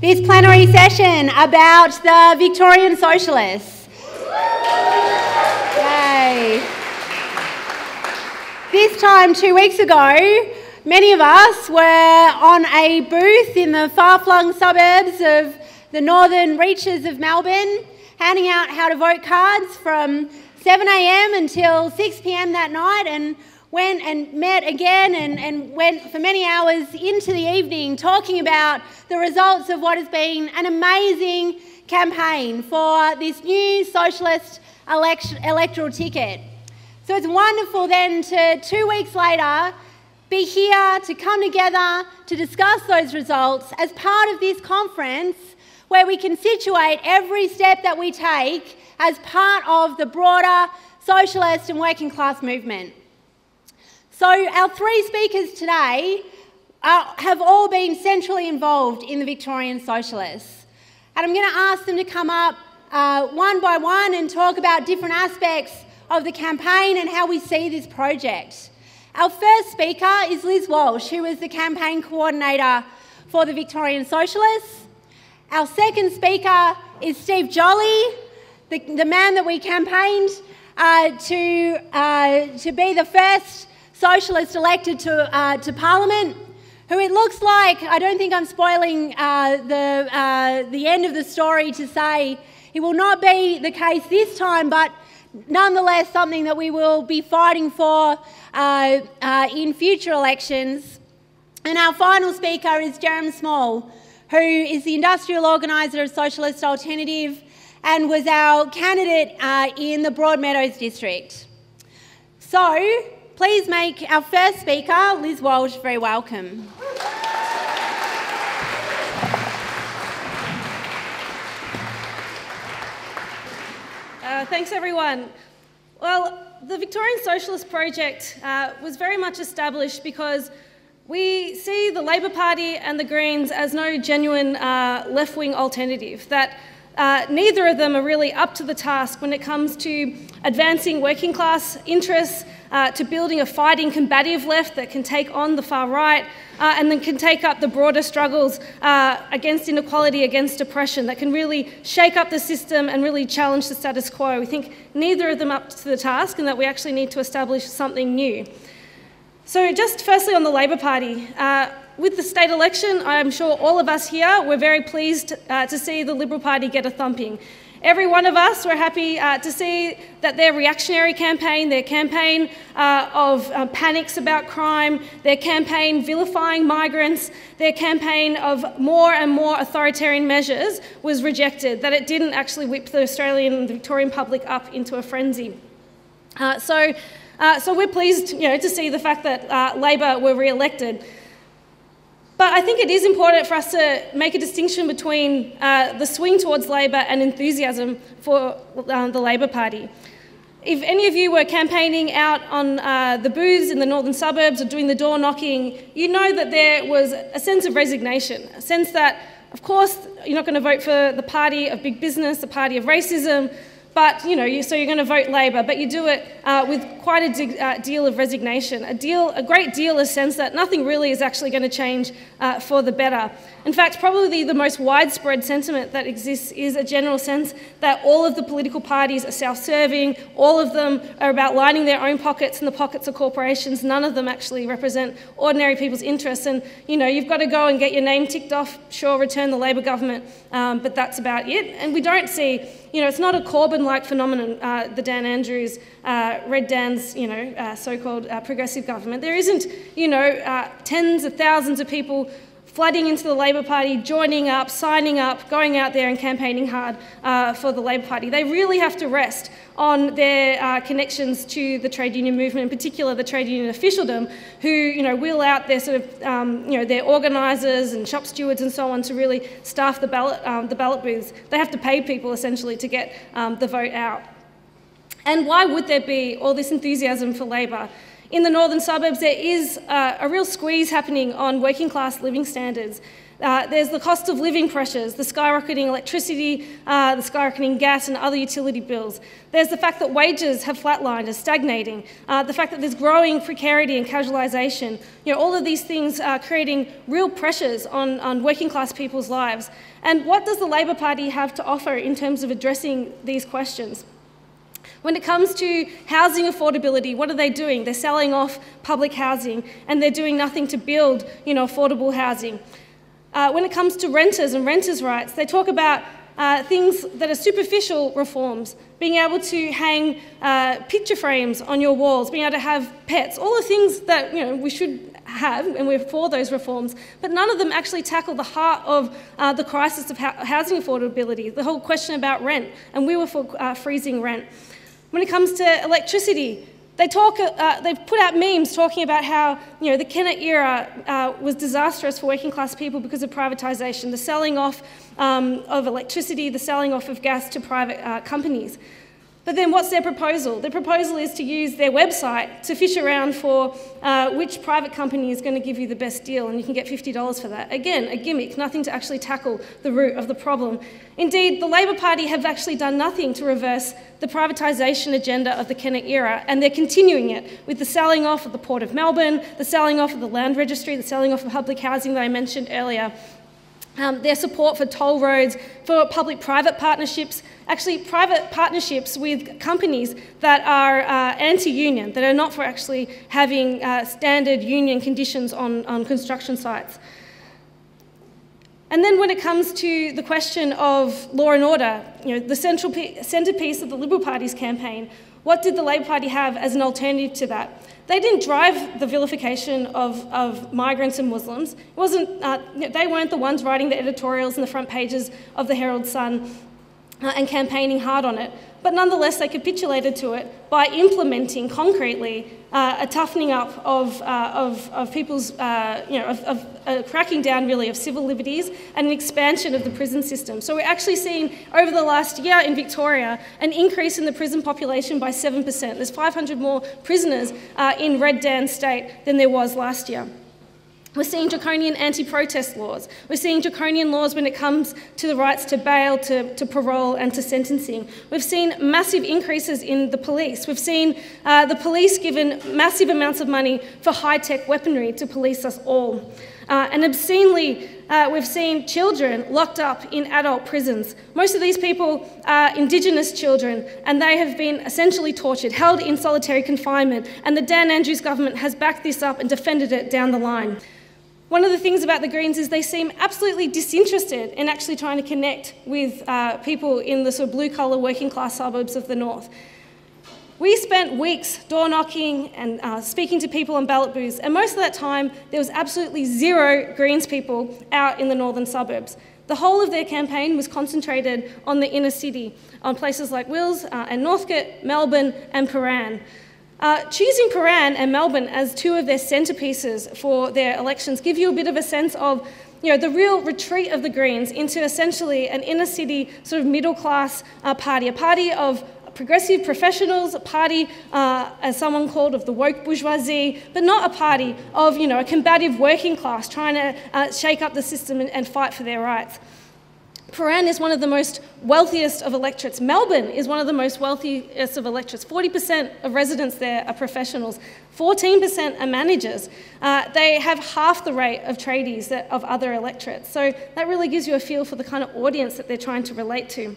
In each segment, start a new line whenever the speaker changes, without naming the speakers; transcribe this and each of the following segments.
this plenary session about the Victorian Socialists. Yay. This time, two weeks ago, many of us were on a booth in the far flung suburbs of the northern reaches of Melbourne, handing out how to vote cards from 7am until 6pm that night and went and met again and, and went for many hours into the evening talking about the results of what has been an amazing campaign for this new socialist elect- electoral ticket. So it's wonderful then to, two weeks later, be here to come together to discuss those results as part of this conference where we can situate every step that we take as part of the broader socialist and working class movement. So, our three speakers today uh, have all been centrally involved in the Victorian Socialists. And I'm going to ask them to come up uh, one by one and talk about different aspects of the campaign and how we see this project. Our first speaker is Liz Walsh, who is the campaign coordinator for the Victorian Socialists. Our second speaker is Steve Jolly, the, the man that we campaigned uh, to, uh, to be the first socialist elected to, uh, to Parliament, who it looks like, I don't think I'm spoiling uh, the, uh, the end of the story to say it will not be the case this time, but nonetheless something that we will be fighting for uh, uh, in future elections. And our final speaker is Jerome Small, who is the industrial organiser of Socialist Alternative and was our candidate uh, in the Broadmeadows district. So, Please make our first speaker, Liz Walsh, very welcome.
Uh, thanks, everyone. Well, the Victorian Socialist Project uh, was very much established because we see the Labor Party and the Greens as no genuine uh, left wing alternative. That uh, neither of them are really up to the task when it comes to advancing working class interests, uh, to building a fighting combative left that can take on the far right, uh, and then can take up the broader struggles uh, against inequality, against oppression, that can really shake up the system and really challenge the status quo. We think neither of them up to the task, and that we actually need to establish something new. So, just firstly on the Labor Party. With the state election, I'm sure all of us here were very pleased uh, to see the Liberal Party get a thumping. Every one of us were happy uh, to see that their reactionary campaign, their campaign uh, of uh, panics about crime, their campaign vilifying migrants, their campaign of more and more authoritarian measures was rejected, that it didn't actually whip the Australian and the Victorian public up into a frenzy. Uh, so, uh, so we're pleased you know, to see the fact that uh, Labor were re-elected. But I think it is important for us to make a distinction between uh, the swing towards Labor and enthusiasm for uh, the Labor Party. If any of you were campaigning out on uh, the booths in the northern suburbs or doing the door knocking, you know that there was a sense of resignation, a sense that, of course, you're not going to vote for the party of big business, the party of racism, but you know, you, so you're going to vote Labor, but you do it uh, with quite a de- uh, deal of resignation, a deal, a great deal of sense that nothing really is actually going to change uh, for the better. In fact, probably the most widespread sentiment that exists is a general sense that all of the political parties are self-serving, all of them are about lining their own pockets and the pockets of corporations. None of them actually represent ordinary people's interests. And you know, you've got to go and get your name ticked off. Sure, return the Labor government, um, but that's about it. And we don't see you know, it's not a Corbyn-like phenomenon, uh, the Dan Andrews, uh, Red Dan's, you know, uh, so-called uh, progressive government. There isn't, you know, uh, tens of thousands of people flooding into the Labor Party, joining up, signing up, going out there and campaigning hard for the Labor Party. They really have to rest on their uh, connections to the trade union movement, in particular the trade union officialdom, who you know wheel out their sort of um, you know their organisers and shop stewards and so on to really staff the ballot um, the ballot booths. They have to pay people essentially to get um, the vote out. And why would there be all this enthusiasm for Labor? In the northern suburbs, there is uh, a real squeeze happening on working class living standards. Uh, there's the cost of living pressures, the skyrocketing electricity, uh, the skyrocketing gas and other utility bills. There's the fact that wages have flatlined, are stagnating. Uh, the fact that there's growing precarity and casualisation. You know, all of these things are creating real pressures on, on working class people's lives. And what does the Labor Party have to offer in terms of addressing these questions? When it comes to housing affordability, what are they doing? They're selling off public housing and they're doing nothing to build, you know, affordable housing. Uh, when it comes to renters and renters' rights, they talk about uh, things that are superficial reforms, being able to hang uh, picture frames on your walls, being able to have pets, all the things that you know we should have, and we're for those reforms, but none of them actually tackle the heart of uh, the crisis of housing affordability, the whole question about rent, and we were for uh, freezing rent. When it comes to electricity, they talk, uh, they've put out memes talking about how you know, the Kennett era uh, was disastrous for working class people because of privatisation, the selling off um, of electricity, the selling off of gas to private uh, companies. But then what's their proposal? Their proposal is to use their website to fish around for uh, which private company is going to give you the best deal, and you can get $50 for that. Again, a gimmick, nothing to actually tackle the root of the problem. Indeed, the Labor Party have actually done nothing to reverse the privatisation agenda of the Kennett era, and they're continuing it with the selling off of the Port of Melbourne, the selling off of the Land Registry, the selling off of public housing that I mentioned earlier. Um, their support for toll roads, for public private partnerships, actually private partnerships with companies that are uh, anti union, that are not for actually having uh, standard union conditions on, on construction sites. And then when it comes to the question of law and order, you know, the central centrepiece of the Liberal Party's campaign, what did the Labor Party have as an alternative to that? They didn't drive the vilification of, of migrants and Muslims. It wasn't, uh, they weren't the ones writing the editorials and the front pages of the Herald Sun uh, and campaigning hard on it. But nonetheless, they capitulated to it by implementing concretely uh, a toughening up of, uh, of, of, people's, uh, you know, of, of cracking down really of civil liberties and an expansion of the prison system. So we're actually seeing over the last year in Victoria an increase in the prison population by 7%. There's 500 more prisoners uh, in Red Dan State than there was last year. We're seeing draconian anti protest laws. We're seeing draconian laws when it comes to the rights to bail, to, to parole, and to sentencing. We've seen massive increases in the police. We've seen uh, the police given massive amounts of money for high tech weaponry to police us all. Uh, and obscenely, uh, we've seen children locked up in adult prisons. Most of these people are Indigenous children, and they have been essentially tortured, held in solitary confinement, and the Dan Andrews government has backed this up and defended it down the line. One of the things about the Greens is they seem absolutely disinterested in actually trying to connect with uh, people in the sort of blue collar working class suburbs of the north. We spent weeks door knocking and uh, speaking to people on ballot booths, and most of that time there was absolutely zero Greens people out in the northern suburbs. The whole of their campaign was concentrated on the inner city, on places like Wills uh, and Northcote, Melbourne, and Prahran. Uh, choosing Prahran and Melbourne as two of their centrepieces for their elections give you a bit of a sense of you know, the real retreat of the Greens into essentially an inner city sort of middle class uh, party, a party of progressive professionals, a party, uh, as someone called, of the woke bourgeoisie, but not a party of you know, a combative working class trying to uh, shake up the system and, and fight for their rights. Prahran is one of the most wealthiest of electorates. Melbourne is one of the most wealthiest of electorates. 40% of residents there are professionals, 14% are managers. Uh, they have half the rate of tradies that, of other electorates. So that really gives you a feel for the kind of audience that they're trying to relate to.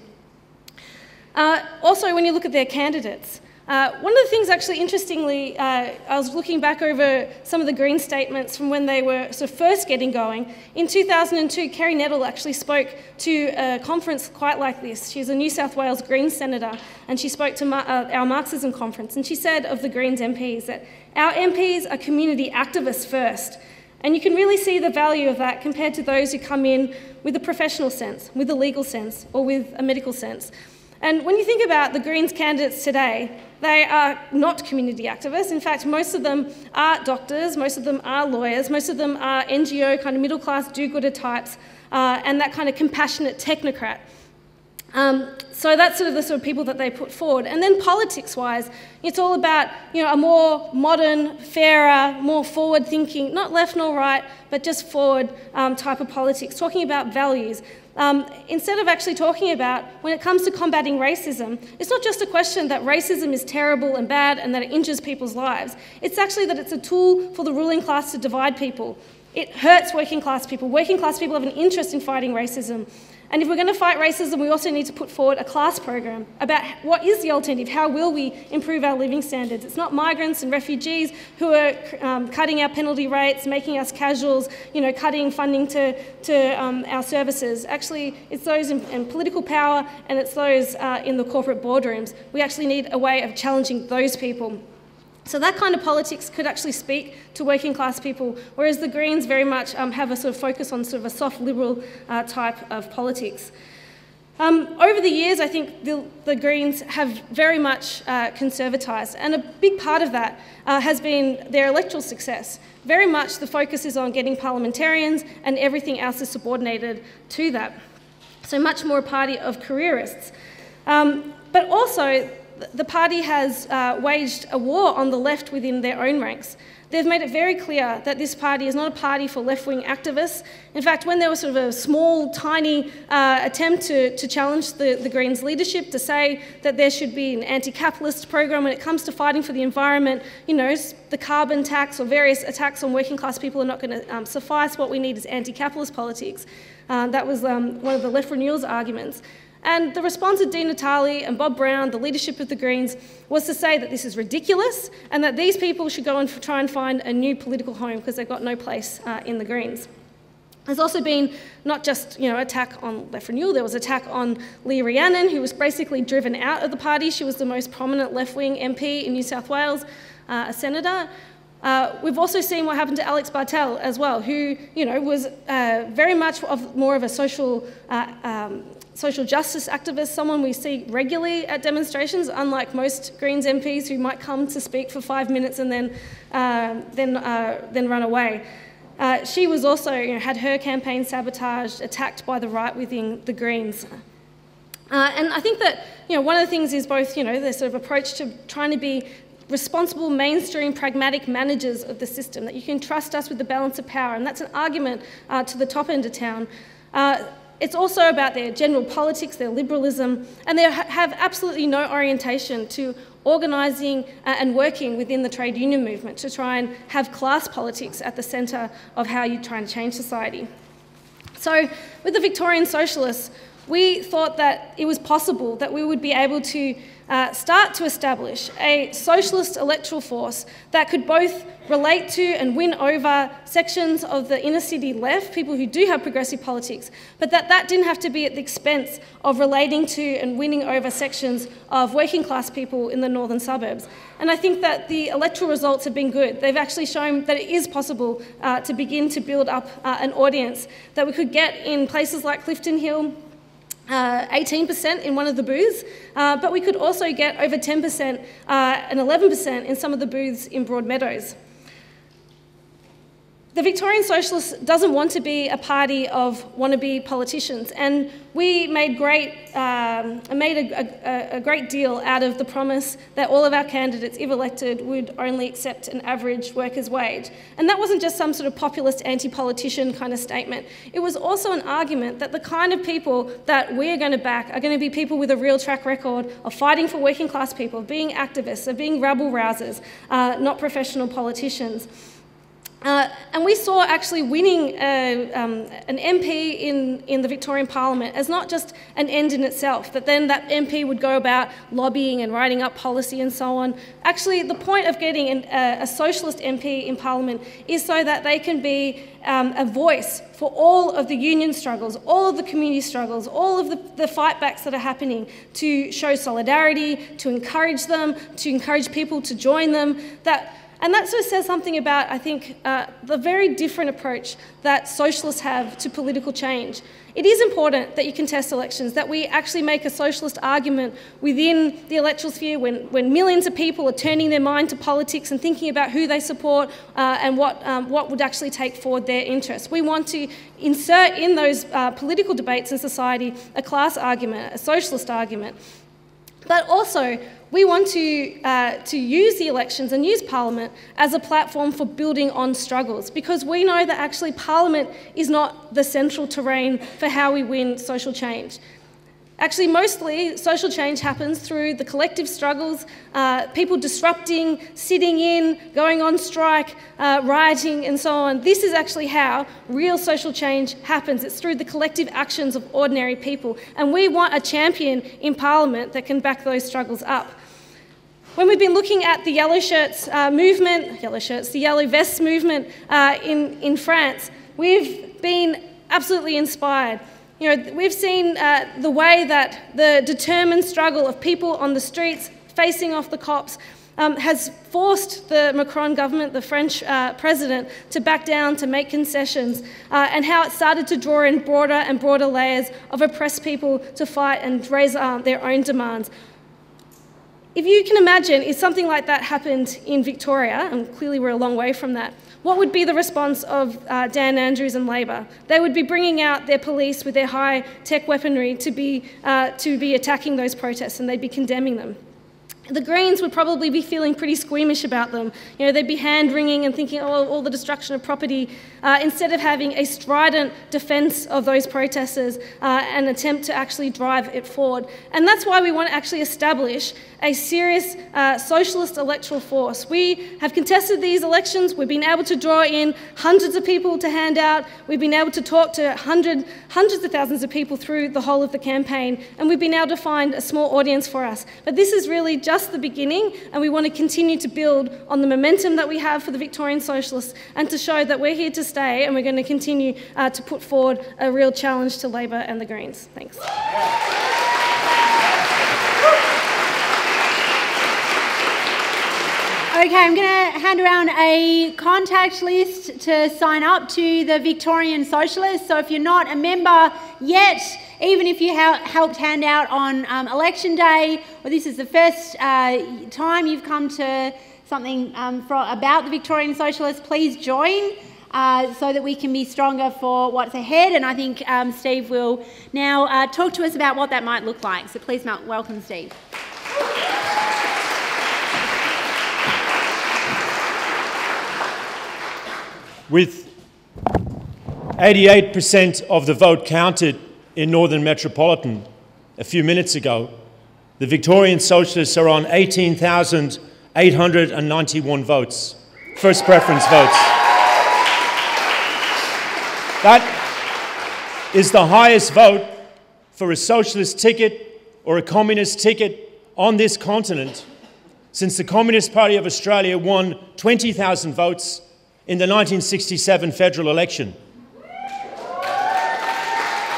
Uh, also, when you look at their candidates, uh, one of the things, actually, interestingly, uh, I was looking back over some of the Green statements from when they were sort of first getting going. In 2002, Kerry Nettle actually spoke to a conference quite like this. She's a New South Wales Green senator, and she spoke to uh, our Marxism conference. And she said of the Greens MPs that our MPs are community activists first. And you can really see the value of that compared to those who come in with a professional sense, with a legal sense, or with a medical sense. And when you think about the Greens candidates today, they are not community activists. In fact, most of them are doctors, most of them are lawyers, most of them are NGO kind of middle class do gooder types, uh, and that kind of compassionate technocrat. Um, so that's sort of the sort of people that they put forward. And then politics-wise, it's all about you know a more modern, fairer, more forward-thinking, not left nor right, but just forward um, type of politics, talking about values. Um, instead of actually talking about when it comes to combating racism, it's not just a question that racism is terrible and bad and that it injures people's lives. It's actually that it's a tool for the ruling class to divide people. It hurts working class people. Working class people have an interest in fighting racism. And if we're going to fight racism, we also need to put forward a class program about what is the alternative, how will we improve our living standards. It's not migrants and refugees who are um, cutting our penalty rates, making us casuals, you know, cutting funding to, to um, our services. Actually, it's those in, in, political power and it's those uh, in the corporate boardrooms. We actually need a way of challenging those people. So that kind of politics could actually speak to working class people, whereas the Greens very much um, have a sort of focus on sort of a soft liberal uh, type of politics. Um, over the years, I think the, the Greens have very much uh, conservatised, and a big part of that uh, has been their electoral success. Very much the focus is on getting parliamentarians, and everything else is subordinated to that. So much more a party of careerists. Um, but also, the party has uh, waged a war on the left within their own ranks. They've made it very clear that this party is not a party for left wing activists. In fact, when there was sort of a small, tiny uh, attempt to, to challenge the, the Greens' leadership to say that there should be an anti capitalist program when it comes to fighting for the environment, you know, the carbon tax or various attacks on working class people are not going to um, suffice. What we need is anti capitalist politics. Uh, that was um, one of the left renewal's arguments. And the response of Di Natale and Bob Brown, the leadership of the Greens, was to say that this is ridiculous and that these people should go and try and find a new political home because they've got no place uh, in the Greens. There's also been not just you know attack on Left Renewal, there was attack on Lee Rhiannon, who was basically driven out of the party. She was the most prominent left-wing MP in New South Wales, uh, a senator. Uh, we've also seen what happened to Alex Bhathal as well, who you know was uh, very much of more of a social uh, um, social justice activist, someone we see regularly at demonstrations, unlike most Greens MPs who might come to speak for five minutes and then, uh, then, uh, then run away. Uh, she was also, you know, had her campaign sabotaged, attacked by the right within the Greens. Uh, and I think that, you know, one of the things is both, you know, the sort of approach to trying to be responsible, mainstream, pragmatic managers of the system, that you can trust us with the balance of power. And that's an argument uh, to the top end of town. Uh, it's also about their general politics, their liberalism, and they have absolutely no orientation to organising uh, and working within the trade union movement to try and have class politics at the centre of how you try and change society. So, with the Victorian Socialists, we thought that it was possible that we would be able to uh, start to establish a socialist electoral force that could both relate to and win over sections of the inner city left, people who do have progressive politics, but that that didn't have to be at the expense of relating to and winning over sections of working class people in the northern suburbs. And I think that the electoral results have been good. They've actually shown that it is possible uh, to begin to build up uh, an audience that we could get in places like Clifton Hill, uh, 18% in one of the booths, uh, but we could also get over 10% uh, and 11% in some of the booths in Broadmeadows. The Victorian Socialist doesn't want to be a party of wannabe politicians, and we made, great, um, made a, a, a, great deal out of the promise that all of our candidates, if elected, would only accept an average worker's wage. And that wasn't just some sort of populist anti-politician kind of statement. It was also an argument that the kind of people that we are going to back are going to be people with a real track record of fighting for working class people, of being activists, of being rabble rousers, uh, not professional politicians. Uh, and we saw actually winning uh, um, an MP in, in the Victorian Parliament as not just an end in itself, that then that MP would go about lobbying and writing up policy and so on. Actually, the point of getting an, a, a, socialist MP in Parliament is so that they can be um, a voice for all of the union struggles, all of the community struggles, all of the, the fightbacks that are happening to show solidarity, to encourage them, to encourage people to join them. That And that sort of says something about, I think, uh, the very different approach that socialists have to political change. It is important that you contest elections, that we actually make a socialist argument within the electoral sphere when, when millions of people are turning their mind to politics and thinking about who they support uh, and what, um, what would actually take forward their interests. We want to insert in those uh, political debates in society a class argument, a socialist argument. But also, we want to, uh, to use the elections and use Parliament as a platform for building on struggles because we know that actually Parliament is not the central terrain for how we win social change. Actually, mostly social change happens through the collective struggles, uh, people disrupting, sitting in, going on strike, uh, rioting, and so on. This is actually how real social change happens. It's through the collective actions of ordinary people. And we want a champion in Parliament that can back those struggles up. When we've been looking at the yellow shirts uh, movement, yellow shirts, the yellow vests movement uh, in, in France, we've been absolutely inspired. You know, we've seen uh, the way that the determined struggle of people on the streets facing off the cops um, has forced the Macron government, the French uh, president, to back down, to make concessions, uh, and how it started to draw in broader and broader layers of oppressed people to fight and raise uh, their own demands. If you can imagine, if something like that happened in Victoria, and clearly we're a long way from that, what would be the response of uh, Dan Andrews and Labor? They would be bringing out their police with their high tech weaponry to be, uh, to be attacking those protests and they'd be condemning them the Greens would probably be feeling pretty squeamish about them. You know, they'd be hand wringing and thinking, oh, all the destruction of property, uh, instead of having a strident defence of those protesters uh, and attempt to actually drive it forward. And that's why we want to actually establish a serious uh, socialist electoral force. We have contested these elections. We've been able to draw in hundreds of people to hand out. We've been able to talk to hundred, hundreds of thousands of people through the whole of the campaign. And we've been able to find a small audience for us. But this is really just just the beginning, and we want to continue to build on the momentum that we have for the Victorian Socialists and to show that we're here to stay and we're going to continue uh, to put forward a real challenge to Labor and the Greens. Thanks. Okay,
I'm going to hand around a contact list to sign up to the Victorian Socialists. So if you're not a member yet, even if you helped hand out on um, election day, or this is the first uh, time you've come to something um, for, about the Victorian Socialists, please join. Uh, so that we can be stronger for what's ahead. And I think um, Steve will now uh, talk to us about what that might look like. So please welcome Steve.
With 88% of the vote counted in Northern Metropolitan a few minutes ago, the Victorian Socialists are on 18,891 votes, first preference votes. That is the highest vote for a socialist ticket or a communist ticket on this continent since the Communist Party of Australia won 20,000 votes in the 1967 federal election.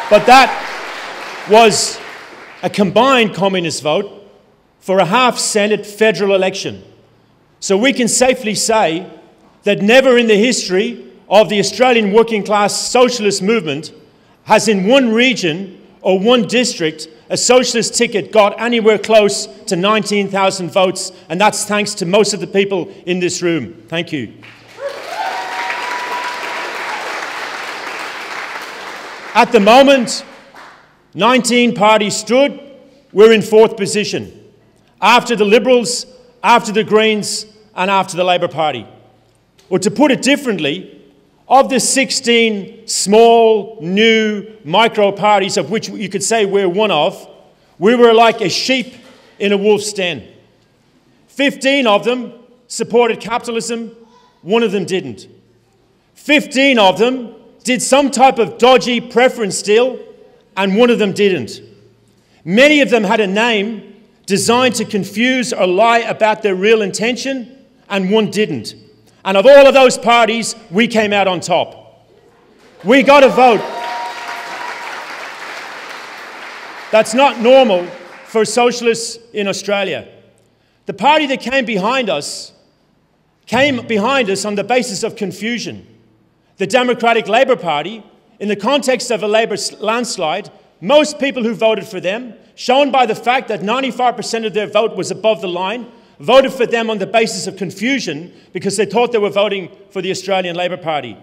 But that was a combined communist vote for a half Senate federal election. So we can safely say that never in the history of the Australian working class socialist movement has in one region or one district a socialist ticket got anywhere close to 19,000 votes, and that's thanks to most of the people in this room. Thank you. At the moment, 19 parties stood. We're in fourth position. After the Liberals, after the Greens, and after the Labor Party. Or to put it differently, of the 16 small, new micro parties, of which you could say we're one of, we were like a sheep in a wolf's den. 15 of them supported capitalism, one of them didn't. 15 of them did some type of dodgy preference deal, and one of them didn't. Many of them had a name designed to confuse or lie about their real intention, and one didn't. And of all of those parties, we came out on top. We got a vote. That's not normal for socialists in Australia. The party that came behind us came behind us on the basis of confusion. The Democratic Labour Party, in the context of a Labour landslide, most people who voted for them, shown by the fact that 95% of their vote was above the line, voted for them on the basis of confusion because they thought they were voting for the Australian Labour Party.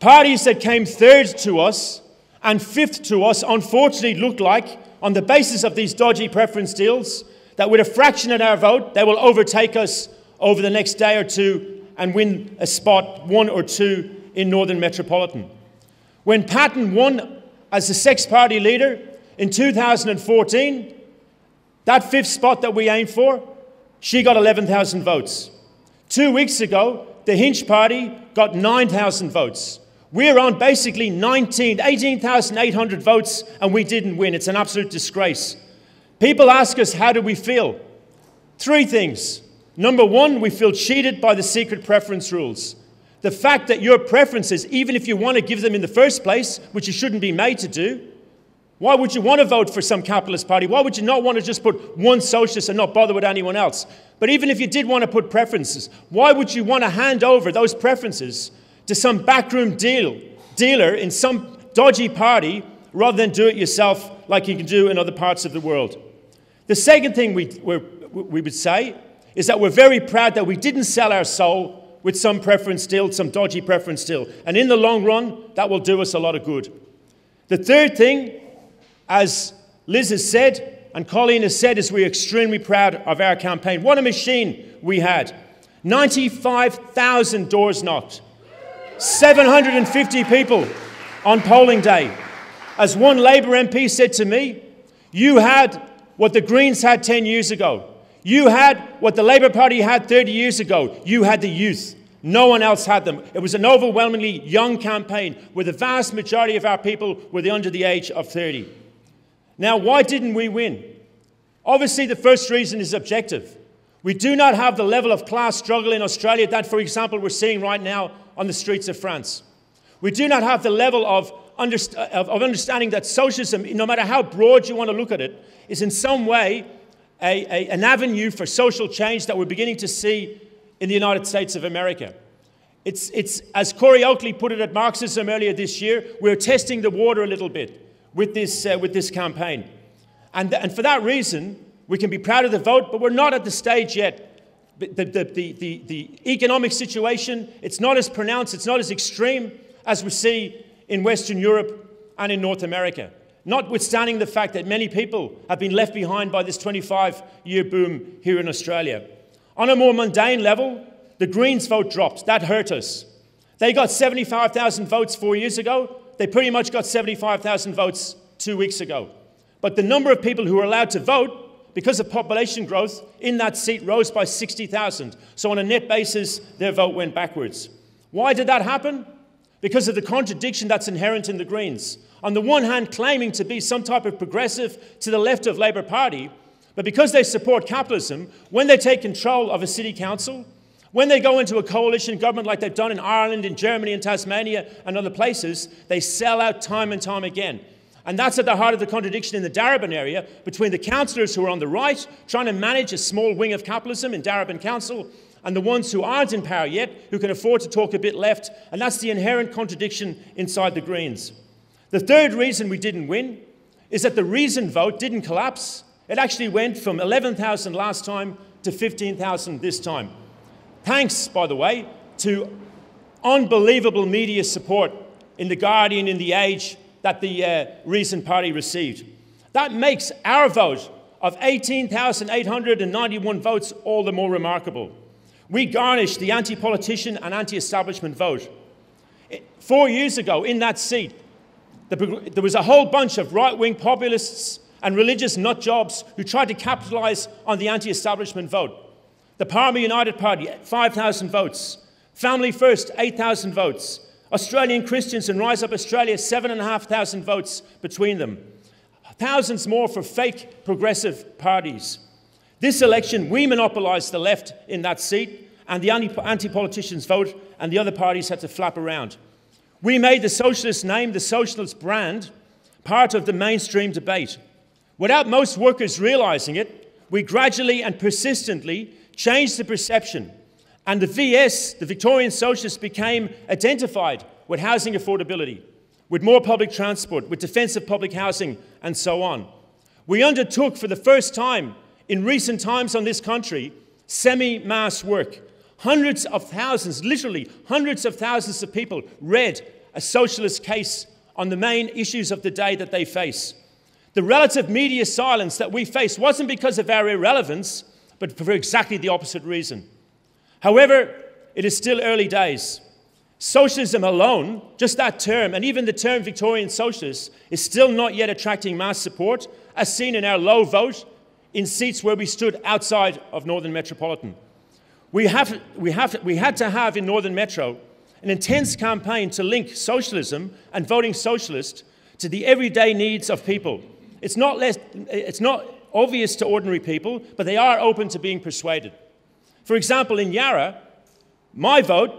Parties that came third to us and fifth to us unfortunately look like, on the basis of these dodgy preference deals, that with a fraction of our vote, they will overtake us over the next day or two and win a spot, one or two, in Northern Metropolitan. When Patten won as the Sex Party leader in 2014, that fifth spot that we aimed for, she got 11,000 votes. Two weeks ago, the Hinch Party got 9,000 votes. We're on basically 19, 18,800 votes, and we didn't win. It's an absolute disgrace. People ask us, how do we feel? Three things. Number one, we feel cheated by the secret preference rules. The fact that your preferences, even if you want to give them in the first place, which you shouldn't be made to do, why would you want to vote for some capitalist party? Why would you not want to just put one socialist and not bother with anyone else? But even if you did want to put preferences, why would you want to hand over those preferences to some backroom deal, dealer in some dodgy party rather than do it yourself like you can do in other parts of the world? The second thing we, we would say is that we're very proud that we didn't sell our soul with some preference deal, some dodgy preference deal. And in the long run, that will do us a lot of good. The third thing, as Liz has said and Colleen has said, is we're extremely proud of our campaign. What a machine we had. 95,000 doors knocked, 750 people on polling day. As one Labour MP said to me, you had what the Greens had 10 years ago. You had what the Labour Party had 30 years ago. You had the youth. No one else had them. It was an overwhelmingly young campaign where the vast majority of our people were the under the age of 30. Now, why didn't we win? Obviously, the first reason is objective. We do not have the level of class struggle in Australia that, for example, we're seeing right now on the streets of France. We do not have the level of, underst- of, of understanding that socialism, no matter how broad you want to look at it, is in some way a, a, an avenue for social change that we're beginning to see in the United States of America. It's, it's, as Corey Oakley put it at Marxism earlier this year, we're testing the water a little bit with this, uh, with this campaign. And, th- and for that reason, we can be proud of the vote, but we're not at the stage yet. The, the, the, the, the economic situation, it's not as pronounced, it's not as extreme as we see in Western Europe and in North America notwithstanding the fact that many people have been left behind by this 25 year boom here in Australia. On a more mundane level, the Greens vote dropped. That hurt us. They got 75,000 votes four years ago. They pretty much got 75,000 votes two weeks ago. But the number of people who were allowed to vote because of population growth in that seat rose by 60,000. So, on a net basis, their vote went backwards. Why did that happen? Because of the contradiction that's inherent in the Greens on the one hand claiming to be some type of progressive to the left of Labour Party, but because they support capitalism, when they take control of a city council, when they go into a coalition government like they've done in Ireland, in Germany, in Tasmania, and other places, they sell out time and time again. And that's at the heart of the contradiction in the Darebin area between the councillors who are on the right, trying to manage a small wing of capitalism in Darebin Council, and the ones who aren't in power yet, who can afford to talk a bit left. And that's the inherent contradiction inside the Greens. The third reason we didn't win is that the reason vote didn't collapse. It actually went from 11,000 last time to 15,000 this time. Thanks, by the way, to unbelievable media support in The Guardian, in The Age, that the uh, Reason Party received. That makes our vote of 18,891 votes all the more remarkable. We garnished the anti politician and anti establishment vote. Four years ago, in that seat, there was a whole bunch of right wing populists and religious nut jobs who tried to capitalize on the anti establishment vote. The Parliament United Party, 5,000 votes. Family First, 8,000 votes. Australian Christians and Rise Up Australia, 7,500 votes between them. Thousands more for fake progressive parties. This election, we monopolised the left in that seat, and the anti politicians vote, and the other parties had to flap around. We made the socialist name, the socialist brand, part of the mainstream debate. Without most workers realizing it, we gradually and persistently changed the perception And the VS, the Victorian Socialists, became identified with housing affordability, with more public transport, with defence of public housing, and so on. We undertook for the first time in recent times on this country semi mass work. Hundreds of thousands, literally hundreds of thousands of people read a socialist case on the main issues of the day that they face. The relative media silence that we face wasn't because of our irrelevance, but for exactly the opposite reason. However, it is still early days. Socialism alone, just that term, and even the term Victorian socialist, is still not yet attracting mass support, as seen in our low vote in seats where we stood outside of Northern Metropolitan. We, have, we, have, we had to have in Northern Metro an intense campaign to link socialism and voting socialist to the everyday needs of people. It's not, less, it's not obvious to ordinary people, but they are open to being persuaded. For example, in Yarra, my vote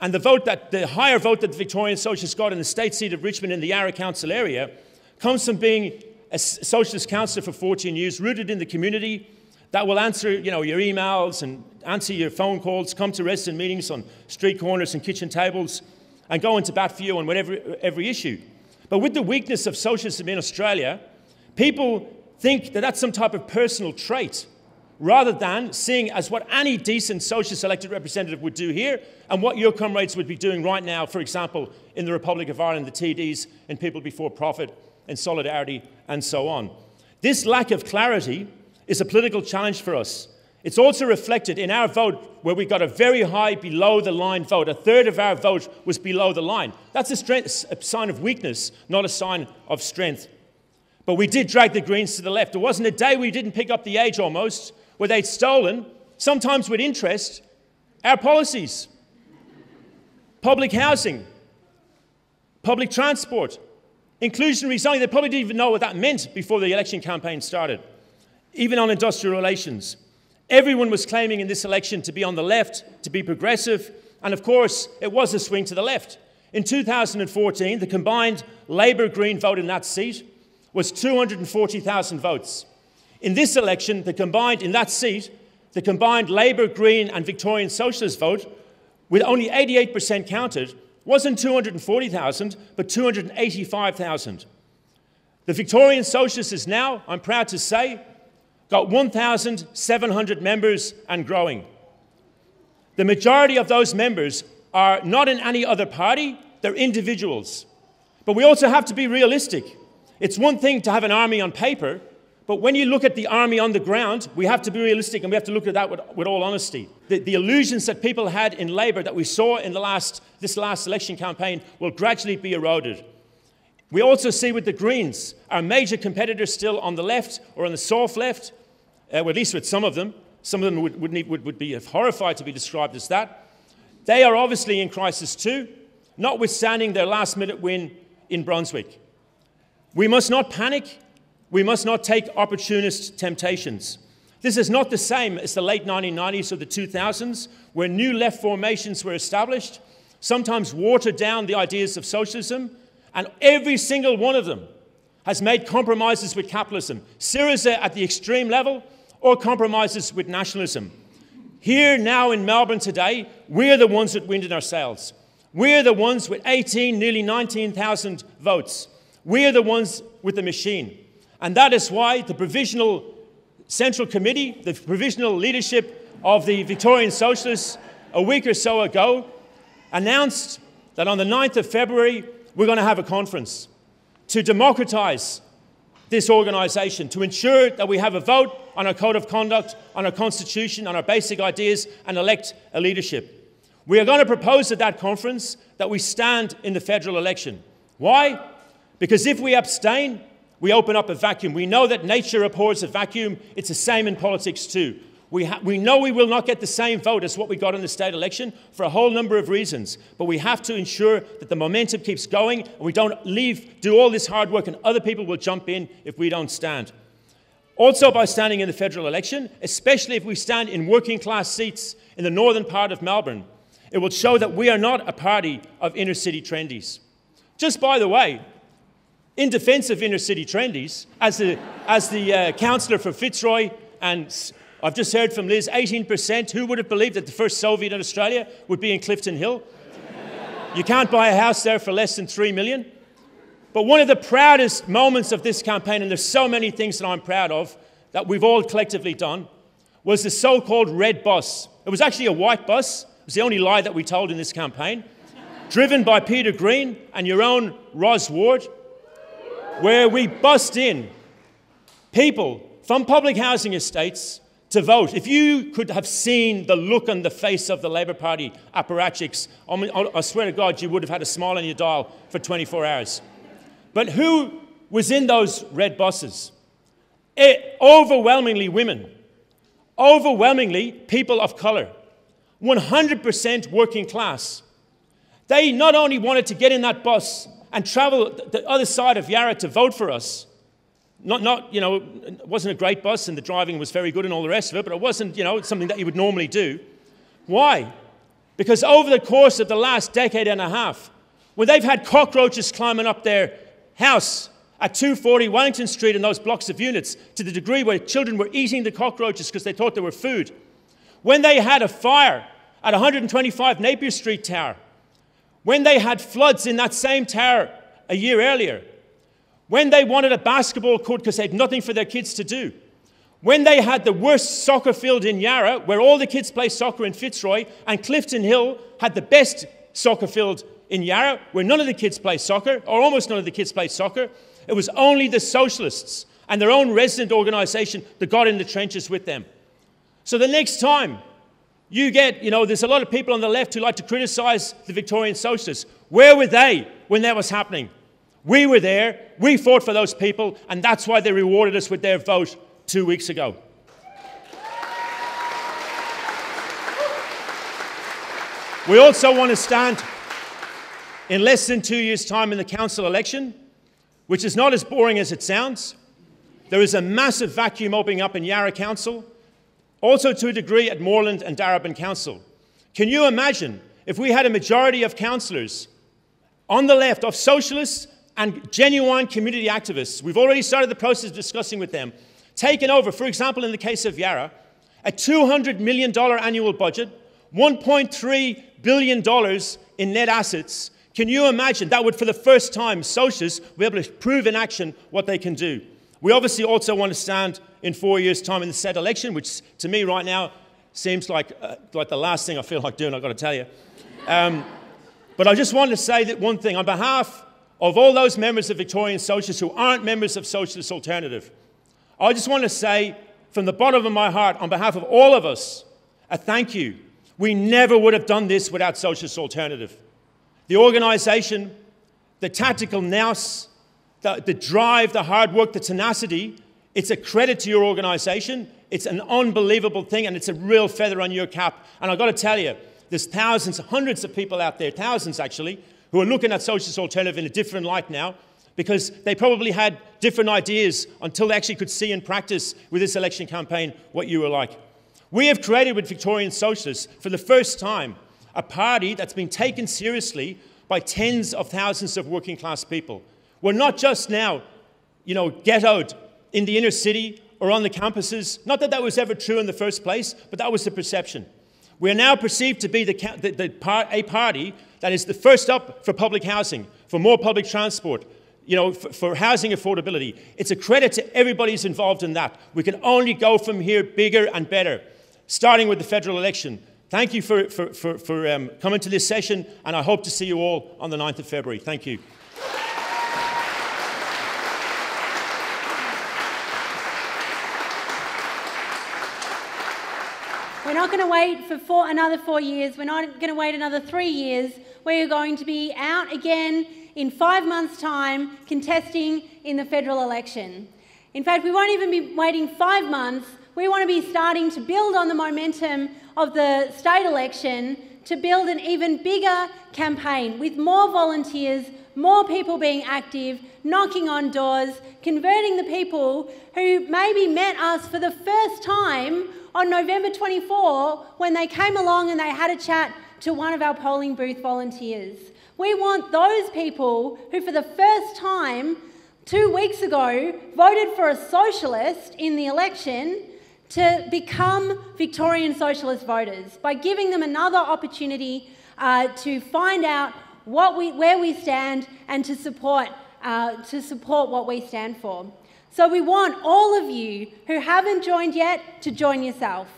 and the vote that the higher vote that the Victorian Socialists got in the state seat of Richmond in the Yarra Council area comes from being a socialist councillor for 14 years, rooted in the community, that will answer you know, your emails and answer your phone calls, come to resident meetings on street corners and kitchen tables, and go into bat for you on whatever, every issue. But with the weakness of socialism in Australia, people think that that's some type of personal trait rather than seeing as what any decent socialist elected representative would do here and what your comrades would be doing right now, for example, in the Republic of Ireland, the TDs, and People Before Profit, and Solidarity, and so on. This lack of clarity is a political challenge for us. It's also reflected in our vote, where we got a very high below the line vote. A third of our vote was below the line. That's a, strength, a sign of weakness, not a sign of strength. But we did drag the Greens to the left. There wasn't a day we didn't pick up the age almost, where they'd stolen, sometimes with interest, our policies public housing, public transport, inclusionary zoning. They probably didn't even know what that meant before the election campaign started, even on industrial relations. Everyone was claiming in this election to be on the left, to be progressive, and of course, it was a swing to the left. In 2014, the combined Labour Green vote in that seat was 240,000 votes. In this election, the combined, in that seat, the combined Labour, Green, and Victorian Socialist vote, with only 88% counted, wasn't 240,000, but 285,000. The Victorian Socialists is now, I'm proud to say, got 1,700 members and growing. The majority of those members are not in any other party, they're individuals. But we also have to be realistic. It's one thing to have an army on paper, but when you look at the army on the ground, we have to be realistic and we have to look at that with, with all honesty. The, the, illusions that people had in Labour that we saw in the last, this last election campaign will gradually be eroded. We also see with the Greens, our major competitors still on the left or on the soft left, uh, at least with some of them. Some of them would, would, would, would be horrified to be described as that. They are obviously in crisis too, notwithstanding their last minute win in Brunswick. We must not panic. We must not take opportunist temptations. This is not the same as the late 1990s or the 2000s, where new left formations were established, sometimes watered down the ideas of socialism, and every single one of them has made compromises with capitalism. Syriza at the extreme level, or compromises with nationalism. Here now in Melbourne today, we're the ones that winded ourselves. We're the ones with 18, nearly 19,000 votes. We're the ones with the machine. And that is why the Provisional Central Committee, the provisional leadership of the Victorian Socialists, a week or so ago, announced that on the 9th of February, we're going to have a conference to democratise this organisation, to ensure that we have a vote on our code of conduct, on our constitution, on our basic ideas, and elect a leadership. We are going to propose at that conference that we stand in the federal election. Why? Because if we abstain, we open up a vacuum. We know that nature abhors a vacuum. It's the same in politics too. We, we know we will not get the same vote as what we got in the state election for a whole number of reasons, but we have to ensure that the momentum keeps going and we don't leave, do all this hard work, and other people will jump in if we don't stand. Also, by standing in the federal election, especially if we stand in working class seats in the northern part of Melbourne, it will show that we are not a party of inner city trendies. Just by the way, in defense of inner city trendies, as the, as the uh, councillor for Fitzroy and I've just heard from Liz 18%. Who would have believed that the first Soviet in Australia would be in Clifton Hill? you can't buy a house there for less than 3 million. But one of the proudest moments of this campaign, and there's so many things that I'm proud of that we've all collectively done, was the so called red bus. It was actually a white bus. It was the only lie that we told in this campaign. driven by Peter Green and your own Ros Ward, where we bust in people from public housing estates to vote. If you could have seen the look on the face of the Labor Party apparatchiks, I swear to God, you would have had a smile on your dial for 24 hours. But who was in those red buses? It, eh, overwhelmingly women, overwhelmingly people of colour, 100% working class. They not only wanted to get in that bus and travel the other side of Yarra to vote for us, not, not, you know, it wasn't a great bus and the driving was very good and all the rest of it, but it wasn't, you know, something that you would normally do. Why? Because over the course of the last decade and a half, when they've had cockroaches climbing up their house at 240 Wellington Street in those blocks of units to the degree where children were eating the cockroaches because they thought they were food, when they had a fire at 125 Napier Street Tower, when they had floods in that same tower a year earlier, when they wanted a basketball court because they had nothing for their kids to do, when they had the worst soccer field in Yarra, where all the kids play soccer in Fitzroy, and Clifton Hill had the best soccer field in Yarra, where none of the kids play soccer, or almost none of the kids play soccer, it was only the socialists and their own resident organisation that got in the trenches with them. So the next time you get, you know, there's a lot of people on the left who like to criticise the Victorian socialists. Where were they when that was happening? We were there, we fought for those people, and that's why they rewarded us with their vote two weeks ago. We also want to stand in less than two years' time in the council election, which is not as boring as it sounds. There is a massive vacuum opening up in Yarra Council, also to a degree at Moreland and Darebin Council. Can you imagine if we had a majority of councillors on the left of socialists and genuine community activists, we've already started the process of discussing with them, taken over, for example, in the case of Yarra, a $200 million annual budget, $1.3 billion in net assets. Can you imagine that would, for the first time, socialists be able to prove in action what they can do? We obviously also want to stand in four years' time in the said election, which to me right now seems like, uh, like the last thing I feel like doing, I've got to tell you. Um, but I just wanted to say that one thing on behalf of all those members of Victorian Socialists who aren't members of Socialist Alternative, I just want to say from the bottom of my heart, on behalf of all of us, a thank you. We never would have done this without Socialist Alternative. The organisation, the tactical nous, the, the drive, the hard work, the tenacity, it's a credit to your organisation. It's an unbelievable thing, and it's a real feather on your cap. And I've got to tell you, there's thousands, hundreds of people out there, thousands actually, who are looking at socialist alternative in a different light now because they probably had different ideas until they actually could see in practice with this election campaign what you were like. We have created with Victorian Socialists for the first time a party that's been taken seriously by tens of thousands of working class people. We're not just now, you know, ghettoed in the inner city or on the campuses. Not that that was ever true in the first place, but that was the perception. We are now perceived to be the, the, the, a party that is the first up for public housing, for more public transport, you know, for, for, housing affordability. It's a credit to everybody who's involved in that. We can only go from here bigger and better, starting with the federal election. Thank you for, for, for, for um, coming to this session, and I hope to see you all on the 9th of February. Thank you.
We're not going to wait for four, another four years. We're not going to wait another three years. We are going to be out again in five months' time contesting in the federal election. In fact, we won't even be waiting five months. We want to be starting to build on the momentum of the state election to build an even bigger campaign with more volunteers, more people being active, knocking on doors, converting the people who maybe met us for the first time on November 24 when they came along and they had a chat to one of our polling booth volunteers. We want those people who, for the first time two weeks ago, voted for a socialist in the election to become Victorian Socialist voters by giving them another opportunity uh, to find out what we, where we stand and to support, uh, to support what we stand for. So we want all of you who haven't joined yet to join yourself.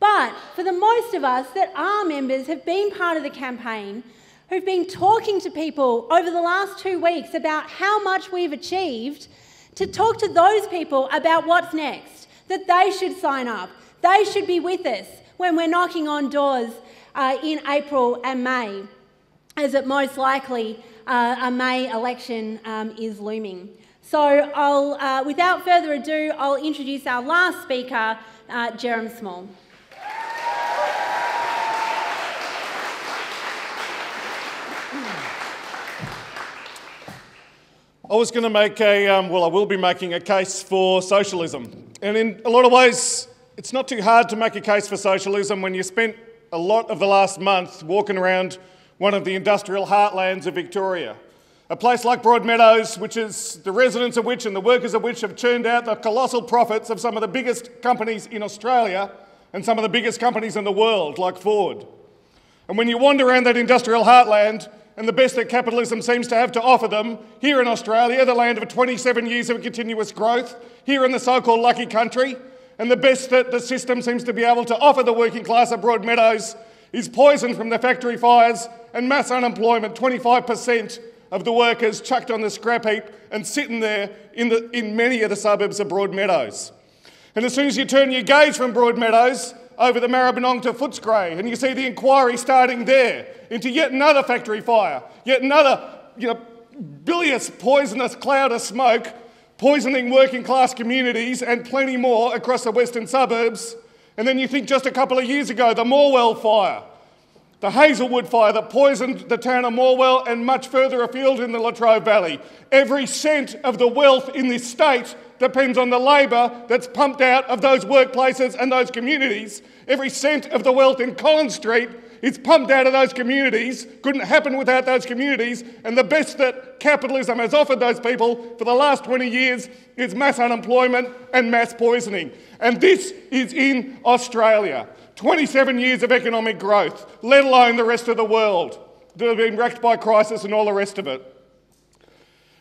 But for the most of us that are members, have been part of the campaign, who've been talking to people over the last two weeks about how much we've achieved, to talk to those people about what's next, that they should sign up, they should be with us when we're knocking on doors uh, in April and May, as it most likely uh, a May election um, is looming. So, uh, without further ado, I'll introduce our last speaker, uh, Jerome Small.
I was going to make a, um, well, I will be making a case for socialism. And in a lot of ways, it's not too hard to make a case for socialism when you spent a lot of the last month walking around one of the industrial heartlands of Victoria. A place like Broadmeadows, which is the residents of which and the workers of which have churned out the colossal profits of some of the biggest companies in Australia and some of the biggest companies in the world, like Ford. And when you wander around that industrial heartland, and the best that capitalism seems to have to offer them here in Australia, the land of 27 years of continuous growth, here in the so called lucky country, and the best that the system seems to be able to offer the working class of Broadmeadows is poison from the factory fires and mass unemployment 25% of the workers chucked on the scrap heap and sitting there in, the, in many of the suburbs of Broadmeadows. And as soon as you turn your gaze from Broadmeadows over the Maribyrnong to Footscray, and you see the inquiry starting there into yet another factory fire, yet another you know, bilious, poisonous cloud of smoke, poisoning working class communities and plenty more across the western suburbs. And then you think just a couple of years ago, the Morwell fire, the Hazelwood fire that poisoned the town of Morwell and much further afield in the Latrobe Valley. Every cent of the wealth in this state depends on the labour that's pumped out of those workplaces and those communities. Every cent of the wealth in Collins Street is pumped out of those communities, couldn't happen without those communities, and the best that capitalism has offered those people for the last 20 years is mass unemployment and mass poisoning. And this is in Australia. 27 years of economic growth, let alone the rest of the world that have been wrecked by crisis and all the rest of it.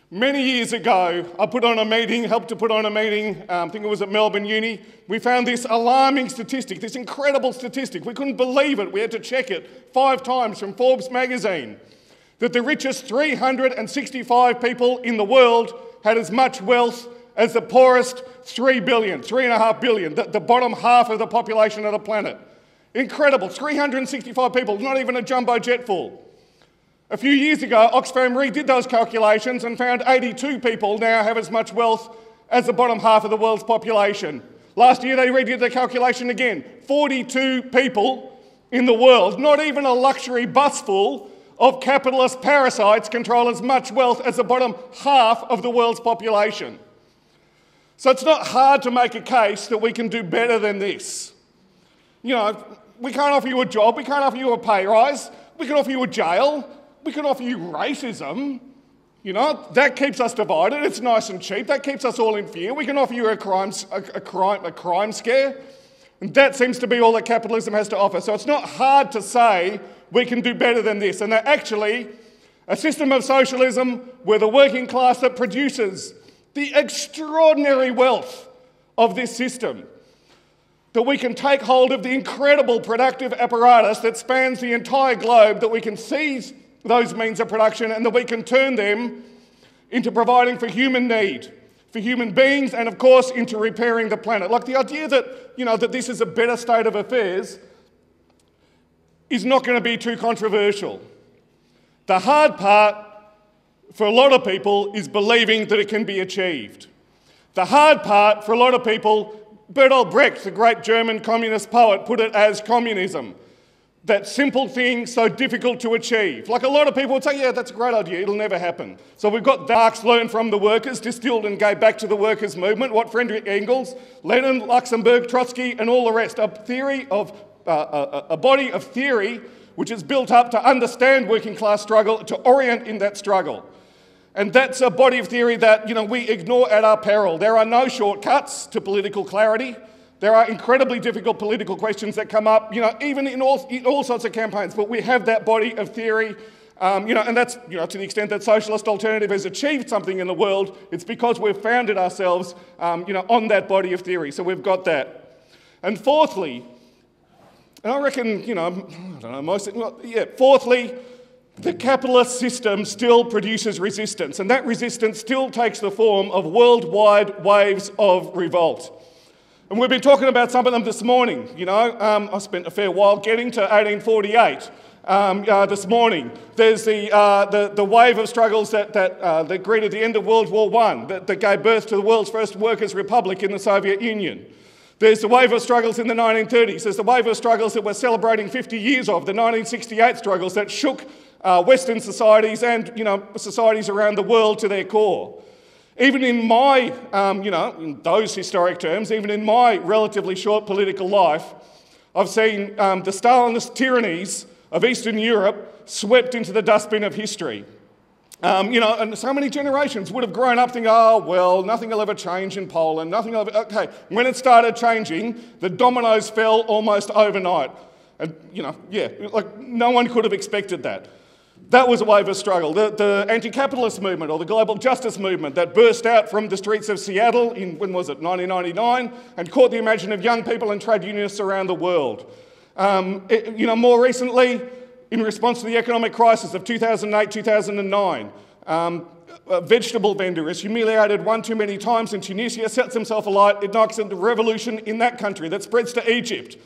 Many years ago, I put on a meeting, helped to put on a meeting, um, I think it was at Melbourne Uni. We found this alarming statistic, this incredible statistic. We couldn't believe it. We had to check it five times from Forbes magazine that the richest 365 people in the world had as much wealth as the poorest 3 billion, 3.5 billion, the, the bottom half of the population of the planet. Incredible. 365 people, not even a jumbo jet full. A few years ago, Oxfam redid those calculations and found 82 people now have as much wealth as the bottom half of the world's population. Last year, they redid the calculation again 42 people in the world, not even a luxury bus full of capitalist parasites, control as much wealth as the bottom half of the world's population. So it's not hard to make a case that we can do better than this. You know, we can't offer you a job, we can't offer you a pay rise, we can offer you a jail, we can offer you racism. You know, that keeps us divided. It's nice and cheap. That keeps us all in fear. We can offer you a crime, a, a crime, a crime scare. And that seems to be all that capitalism has to offer. So it's not hard to say we can do better than this. And that actually, a system of socialism where the working class that produces the extraordinary wealth of this system, that we can take hold of the incredible productive apparatus that spans the entire globe, that we can seize those means of production and that we can turn them into providing for human need, for human beings, and of course into repairing the planet. Like the idea that, you know, that this is a better state of affairs is not going to be too controversial. The hard part for a lot of people is believing that it can be achieved. The hard part for a lot of people, Bertolt Brecht, the great German communist poet, put it as communism that simple thing so difficult to achieve. Like a lot of people would say, yeah, that's a great idea, it'll never happen. So we've got Marx learned from the workers, distilled and gave back to the workers' movement, what Friedrich Engels, Lenin, Luxemburg, Trotsky, and all the rest. A theory of, uh, a, uh, a body of theory which is built up to understand working class struggle, to orient in that struggle. And that's a body of theory that, you know, we ignore at our peril. There are no shortcuts to political clarity. There are incredibly difficult political questions that come up, you know, even in all, in all sorts of campaigns, but we have that body of theory. Um, you know, and that's you know, to the extent that socialist alternative has achieved something in the world, it's because we've founded ourselves um, you know, on that body of theory. So we've got that. And fourthly, and I reckon, you know, I don't know, most, well, yeah, fourthly, the capitalist system still produces resistance, and that resistance still takes the form of worldwide waves of revolt. And we've been talking about some of them this morning. You know, um, I spent a fair while getting to 1848 um, uh, this morning. There's the, uh, the, the, wave of struggles that, that, uh, that greeted the end of World War I, that, that gave birth to the world's first workers' republic in the Soviet Union. There's the wave of struggles in the 1930s. There's the wave of struggles that we're celebrating 50 years of, the 1968 struggles that shook uh, Western societies and you know, societies around the world to their core. Even in my, um, you know, in those historic terms, even in my relatively short political life, I've seen um, the Stalinist tyrannies of Eastern Europe swept into the dustbin of history. Um, you know, and so many generations would have grown up thinking, oh, well, nothing will ever change in Poland, nothing will ever. Okay, when it started changing, the dominoes fell almost overnight. And, you know, yeah, like no one could have expected that. That was a wave of struggle. The, the anti capitalist movement or the global justice movement that burst out from the streets of Seattle in, when was it, 1999, and caught the imagination of young people and trade unionists around the world. Um, it, you know, more recently, in response to the economic crisis of 2008 2009, um, a vegetable vendor is humiliated one too many times in Tunisia, sets himself alight, it ignites a revolution in that country that spreads to Egypt.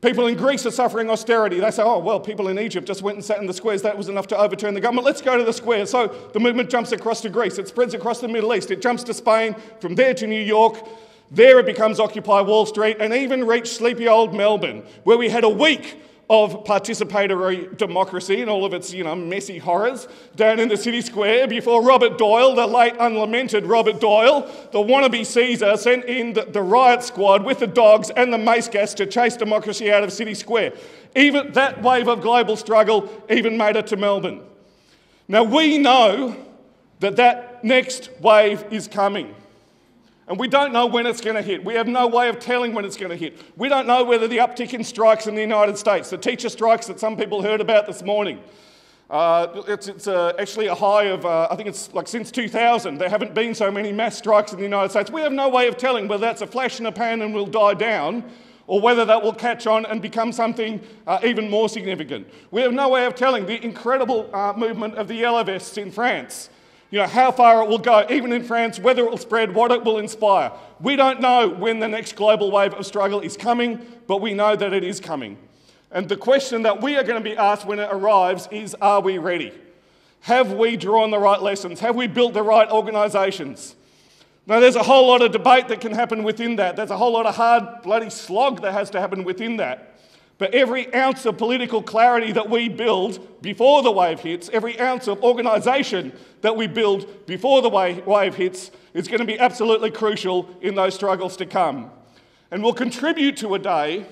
People in Greece are suffering austerity. They say, oh, well, people in Egypt just went and sat in the squares. That was enough to overturn the government. Let's go to the squares. So the movement jumps across to Greece. It spreads across the Middle East. It jumps to Spain. From there to New York. There it becomes Occupy Wall Street and even reached sleepy old Melbourne, where we had a week of participatory democracy and all of its, you know, messy horrors down in the city square before Robert Doyle, the late unlamented Robert Doyle, the wannabe Caesar, sent in the, the riot squad with the dogs and the mace gas to chase democracy out of City Square. Even that wave of global struggle even made it to Melbourne. Now we know that that next wave is coming. And we don't know when it's going to hit. We have no way of telling when it's going to hit. We don't know whether the uptick in strikes in the United States, the teacher strikes that some people heard about this morning, uh, it's, it's uh, actually a high of, uh, I think it's like since 2000. There haven't been so many mass strikes in the United States. We have no way of telling whether that's a flash in a pan and will die down or whether that will catch on and become something uh, even more significant. We have no way of telling the incredible uh, movement of the yellow vests in France you know, how far it will go, even in France, whether it will spread, what it will inspire. We don't know when the next global wave of struggle is coming, but we know that it is coming. And the question that we are going to be asked when it arrives is Are we ready? Have we drawn the right lessons? Have we built the right organisations? Now, there's a whole lot of debate that can happen within that. There's a whole lot of hard, bloody slog that has to happen within that. But every ounce of political clarity that we build before the wave hits, every ounce of organisation that we build before the wave hits, is going to be absolutely crucial in those struggles to come. And will contribute to a day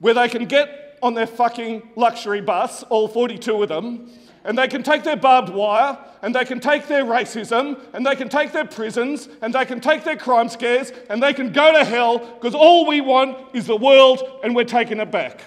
where they can get on their fucking luxury bus, all 42 of them, and they can take their barbed wire, and they can take their racism, and they can take their prisons, and they can take their crime scares, and they can go to hell because all we want is the world and we're taking it back.